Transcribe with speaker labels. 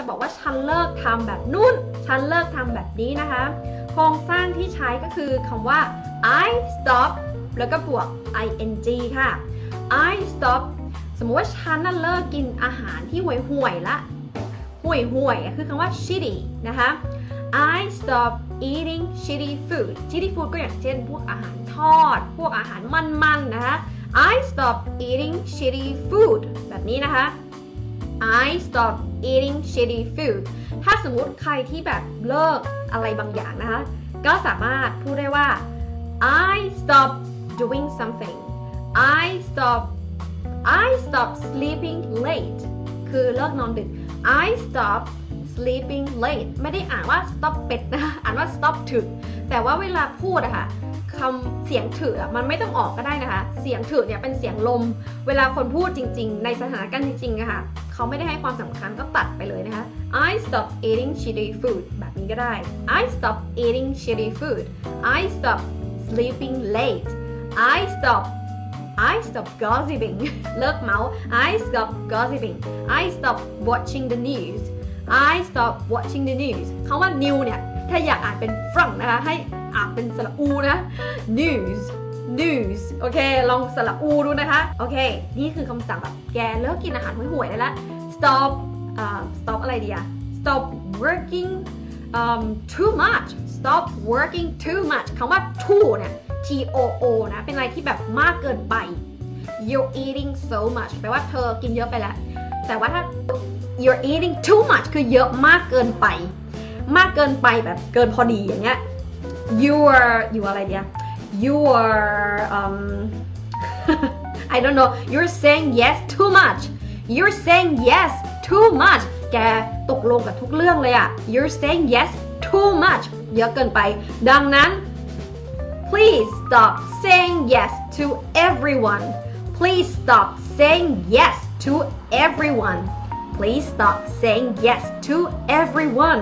Speaker 1: จะบอกว่าฉันเลิกทำแบบนู่น ฉันเลิกทำแบบนี้นะคะ โครงสร้างที่ใช้ก็คือคำว่า I stop แล้วก็บวก ing ค่ะ I stop สมมติว่าฉันน่ะเลิกกินอาหารที่ห่วยห่วยๆละห่วยห่วยๆคือคำว่า shitty นะคะ I stop eating shitty food shitty food ก็อย่างเช่น พวกอาหารทอด พวกอาหารมันๆนะคะ I stop eating shitty food แบบนี้นะคะ I stop eating shitty food ถ้าสมมุติใครที่แบบเลิกอะไรบางอย่างนะคะ ก็สามารถพูดได้ว่า I stop doing something I stop I stop sleeping late คือเลิกนอนดึก I stop sleeping late ไม่ได้อ่านว่า stop เป็ดนะอ่านว่า stop ถึก แต่ว่าเวลาพูดอะค่ะคำเสียงถือมันไม่ต้องออกก็ได้นะคะ เสียงถือเนี่ยเป็นเสียงลม เวลาคนพูดจริง ๆ ในสถานการณ์จริงๆอะค่ะ เขาไม่ได้ให้ความสำคัญก็ตัดไปเลยนะคะ I stop eating shitty food แบบนี้ก็ได้ I stop eating shitty food I stop sleeping late I stop I stop gossiping เลิกเมา I stop gossiping I stop watching the news I stop watching the news คำว่า new เนี่ย ถ้าอยากอ่านเป็นฝรั่งนะคะ ให้อ่านเป็นสระอูนะ news news โอเค ลองสระอูดูนะคะ โอเค นี่คือคำสั่งแบบแกเลิกกินอาหารห่วยๆได้ละ stop อ่า stop อะไรดีอะ stop working um, too much stop working too much คำว่า too เนี่ย T O O นะ เป็นอะไรที่แบบมากเกินไป you're eating so much แปลว่าเธอกินเยอะไปแล้ว แต่ว่าถ้า you're eating too much คือเยอะมากเกินไป มากเกินไปแบบเกินพอดีอย่างเงี้ย you are you อะไรเดีย you are um I don't know you're saying yes too much you're saying yes too much แกตกลงกับทุกเรื่องเลยอะ you're saying yes too much เยอะเกินไป ดังนั้น please stop saying yes to everyone please stop saying yes to everyone please stop saying yes to everyone